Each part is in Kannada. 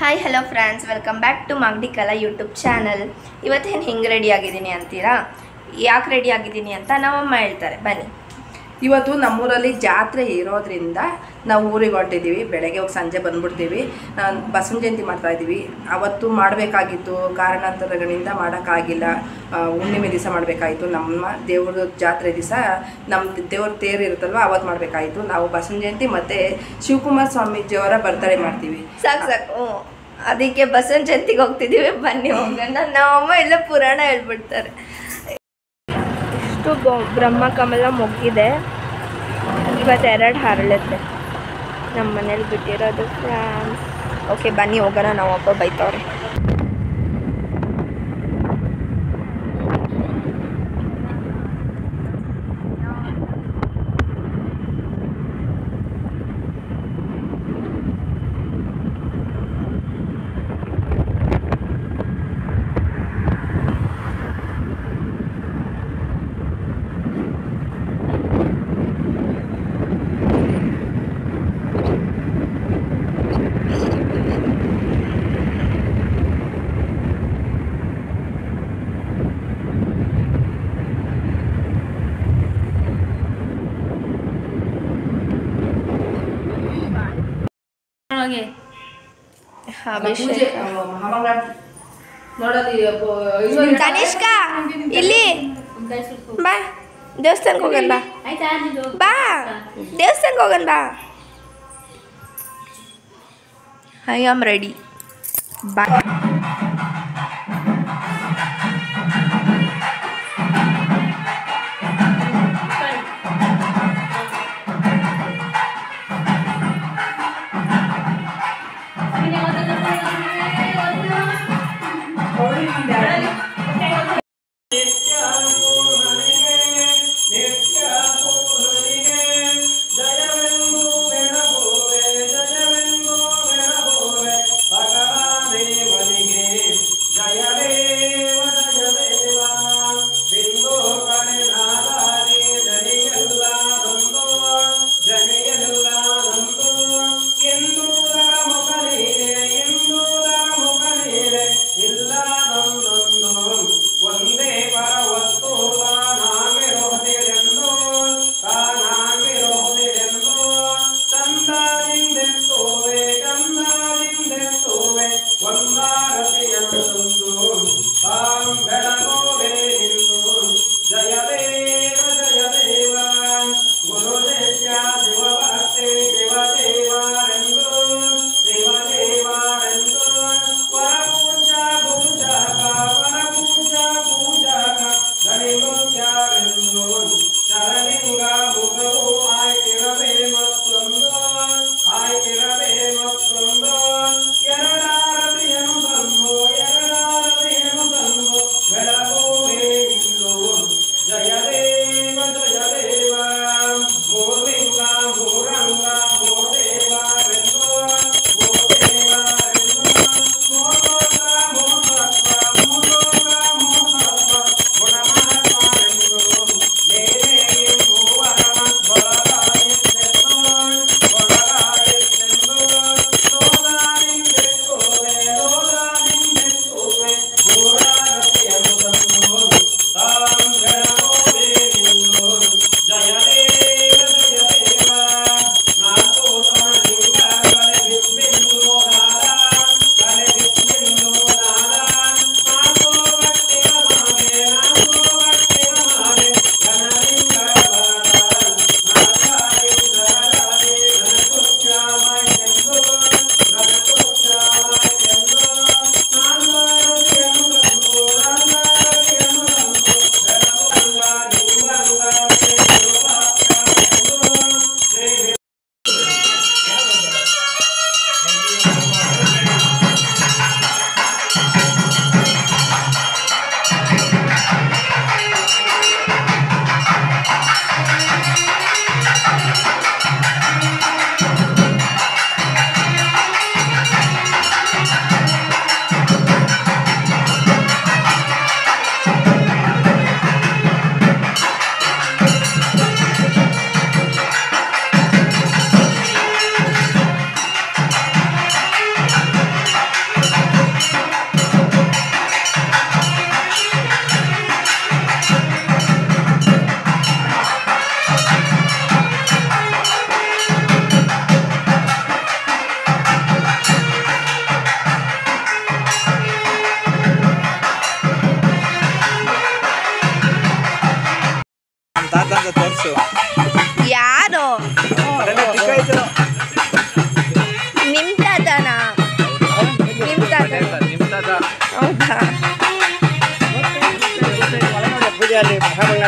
Hi hello friends welcome back to Magadi Kala YouTube channel ಇವತ್ತೇನು ಹೆಂಗೆ ರೆಡಿ ಆಗಿದ್ದೀನಿ ಅಂತೀರಾ? ಯಾಕೆ ರೆಡಿ ಆಗಿದ್ದೀನಿ ಅಂತ ನಮ್ಮಮ್ಮ ಹೇಳ್ತಾರೆ. ಬನ್ನಿ. ಇವತ್ತು ನಮ್ಮೂರಲ್ಲಿ ಜಾತ್ರೆ ಇರೋದ್ರಿಂದ ನಾವು ಊರಿಗೆ ಹೊರಟಿದ್ದೀವಿ ಬೆಳಗ್ಗೆ ಹೋಗಿ ಸಂಜೆ ಬಂದ್ಬಿಡ್ತೀವಿ. ಬಸವನ ಜಯಂತಿ ಮಾಡ್ತಾ ಇದ್ದೀವಿ. ಅವತ್ತು ಮಾಡಬೇಕಾಗಿತ್ತು ಕಾರಣಾಂತರಗಳಿಂದ ಮಾಡೋಕ್ಕಾಗಿಲ್ಲ. ಹುಣ್ಣಿಮೆ ದಿವಸ ಮಾಡಬೇಕಾಗಿತ್ತು ನಮ್ಮ ದೇವ್ರ ಜಾತ್ರೆ ದಿವಸ ನಮ್ಮ ದೇವ್ರ ತೇರು ಇರುತ್ತಲ್ವ ಅವತ್ತು ಮಾಡಬೇಕಾಯಿತು. ನಾವು ಬಸವನ ಜಯಂತಿ ಮತ್ತು ಶಿವಕುಮಾರ್ ಸ್ವಾಮೀಜಿಯವರ ಬರ್ತಡೇ ಮಾಡ್ತೀವಿ. ಸಾಕು ಸಾಕು. ಅದಕ್ಕೆ ಬಸವನ ಜಯಂತಿಗೆ ಹೋಗ್ತಿದ್ದೀವಿ. ಬನ್ನಿ ಹೋಗೋಣ. ನಮ್ಮಮ್ಮ ಎಲ್ಲ ಪುರಾಣ ಹೇಳ್ಬಿಡ್ತಾರೆ. ಇಷ್ಟು ಬ್ರಹ್ಮ ಕಮಲ ಮೊಗ್ಗಿದೆ. ಇವತ್ತು ಎರಡು ಹರಳುತ್ತೆ. ನಮ್ಮ ಮನೇಲಿ ಬಿಟ್ಟಿರೋದು ಫ್ರಾನ್ಸ್. ಓಕೆ ಬನ್ನಿ ಹೋಗೋಣ ನಾವು ಒಬ್ಬ ಬೈತವ್ರೆ. ಇದು- ಕನಿಷ್ಕ ಇಲ್ಲಿ ಬಾ ದೇವಸ್ಥಾನಕ್ಕೆ ಹೋಗೋಣ ಬಾ. ಬಾ ದೇವಸ್ಥಾನಕ್ಕೆ ಹೋಗೋಣ ಬಾ. ಐ ಆಮ್ ರೆಡಿ ಬಾ старым, но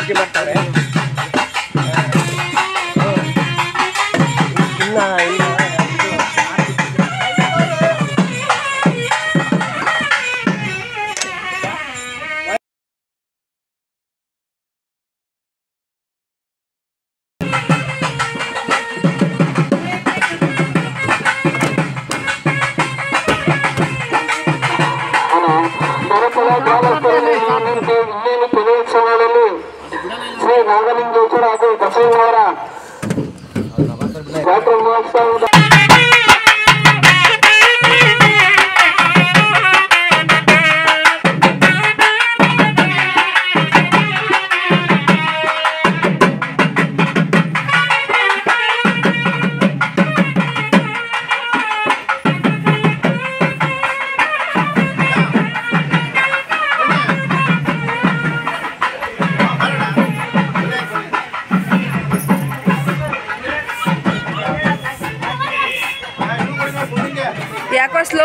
aquí, Marta, ¿eh?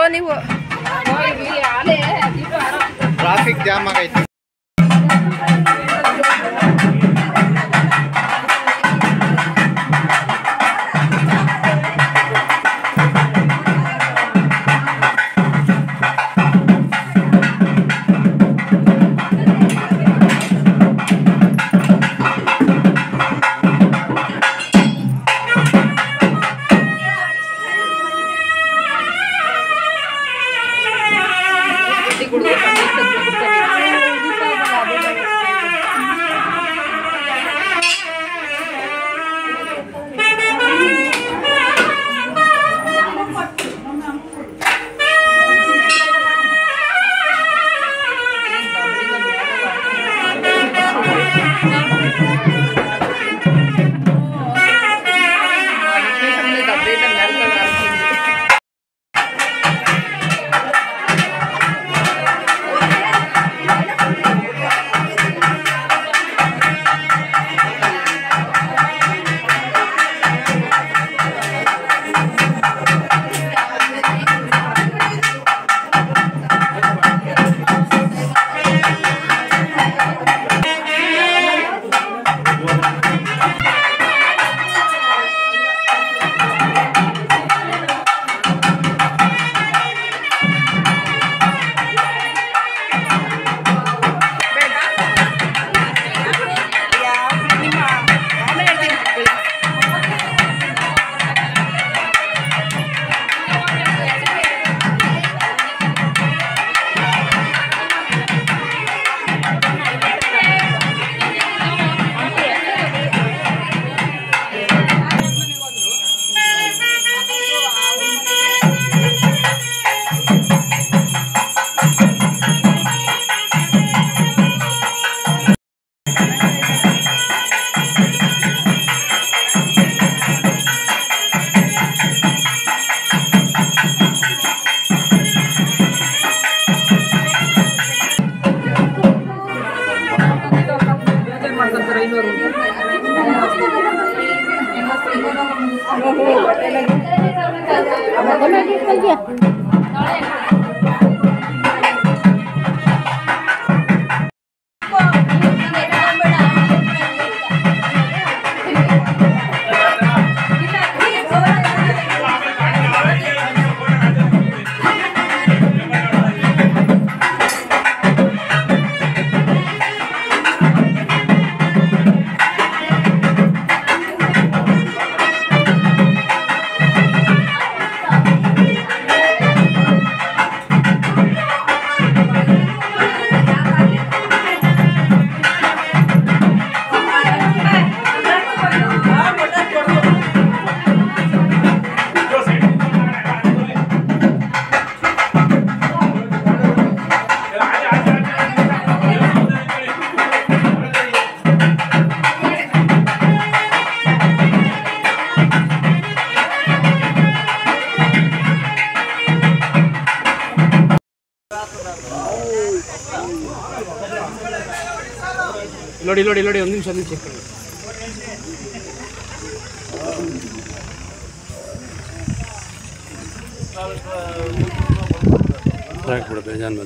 ನೀವು ಟ್ರಾಫಿಕ್ ಜಾಮ್ ಆಗೈತಿ Yeah. ನೋಡಿ ನೋಡಿ ನೋಡಿ ಒಂದು ನಿಮಿಷ ನಿಮಿಷ ಸಾಕ್ಬಿಡು ಬೇಜಾನ್ ಬಂದು.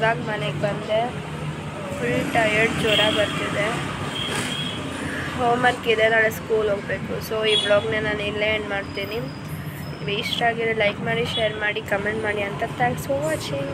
ಇವಾಗ ಮನೆಗೆ ಬಂದೆ. ಫುಲ್ ಟಯರ್ಡ್ ಜ್ವರ ಬರ್ತಿದೆ. ಹೋಮ್ವರ್ಕ್ ಇದೆ, ನಾಳೆ ಸ್ಕೂಲ್ ಹೋಗಬೇಕು. ಸೊ ಈ ಬ್ಲಾಗ್ನ ನಾನು ಇಲ್ಲೇ ಎಂಡ್ ಮಾಡ್ತೀನಿ. ಇಷ್ಟ ಆಗಿರೋ ಲೈಕ್ ಮಾಡಿ ಶೇರ್ ಮಾಡಿ ಕಮೆಂಟ್ ಮಾಡಿ ಅಂತ. Thanks for watching